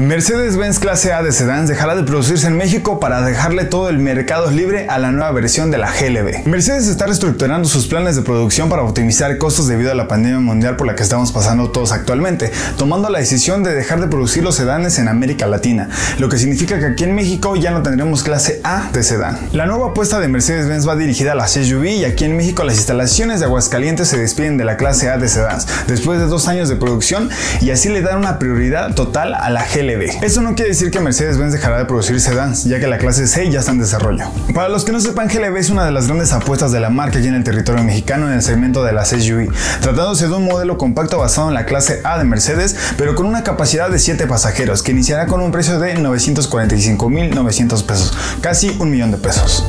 Mercedes-Benz clase A de sedans dejará de producirse en México para dejarle todo el mercado libre a la nueva versión de la GLB. Mercedes está reestructurando sus planes de producción para optimizar costos debido a la pandemia mundial por la que estamos pasando todos actualmente, tomando la decisión de dejar de producir los sedanes en América Latina, lo que significa que aquí en México ya no tendremos clase A de sedán. La nueva apuesta de Mercedes-Benz va dirigida a las SUV y aquí en México las instalaciones de Aguascalientes se despiden de la clase A de sedans después de dos años de producción y así le dan una prioridad total a la GLB esto no quiere decir que Mercedes-Benz dejará de producir sedans, ya que la clase C ya está en desarrollo. Para los que no sepan, GLB es una de las grandes apuestas de la marca aquí en el territorio mexicano en el segmento de las SUV, tratándose de un modelo compacto basado en la clase A de Mercedes, pero con una capacidad de 7 pasajeros, que iniciará con un precio de 945.900 pesos, casi un millón de pesos.